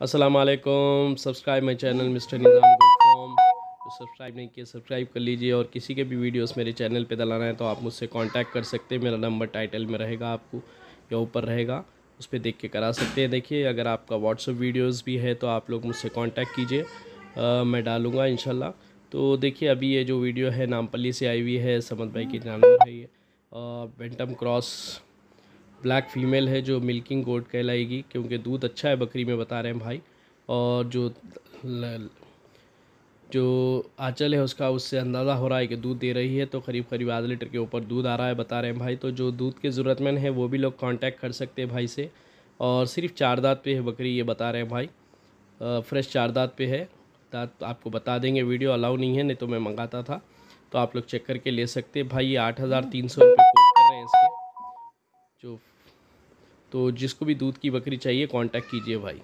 अस्सलाम वालेकुम subscribe my channel mister Nizam dot com जो सब्सक्राइब नहीं किया सब्सक्राइब कर लीजिए और किसी के भी वीडियोस मेरे चैनल पे डलाना है तो आप मुझसे कांटेक्ट कर सकते हैं। मेरा नंबर टाइटल में रहेगा आपको, या ऊपर रहेगा। उस पर देख के करा सकते हैं। देखिए, अगर आपका व्हाट्सअप वीडियोज़ भी है तो आप लोग मुझसे कॉन्टैक्ट कीजिए। मैं डालूँगा इंशाल्लाह। तो देखिए, अभी ये जो वीडियो है, नामपल्ली से आई हुई है समद भाई की जानवर है ये। बेंटम क्रॉस ब्लैक फीमेल है जो मिल्किंग गोट कहलाएगी, क्योंकि दूध अच्छा है बकरी में, बता रहे हैं भाई। और जो जो आंचल है उसका, उससे अंदाज़ा हो रहा है कि दूध दे रही है तो करीब करीब आधा लीटर के ऊपर दूध आ रहा है, बता रहे हैं भाई। तो जो दूध के ज़रूरतमंद है, वो भी लोग कांटेक्ट कर सकते हैं भाई से। और सिर्फ़ चार दांत पे है बकरी, ये बता रहे हैं भाई। फ्रेश चार दांत पे है। दांत आपको बता देंगे, वीडियो अलाउ नहीं है, नहीं तो मैं मंगाता था। तो आप लोग चेक करके ले सकते भाई, ये आठ हज़ार तीन सौ रुपये जो तो जिसको भी दूध की बकरी चाहिए कांटेक्ट कीजिए भाई।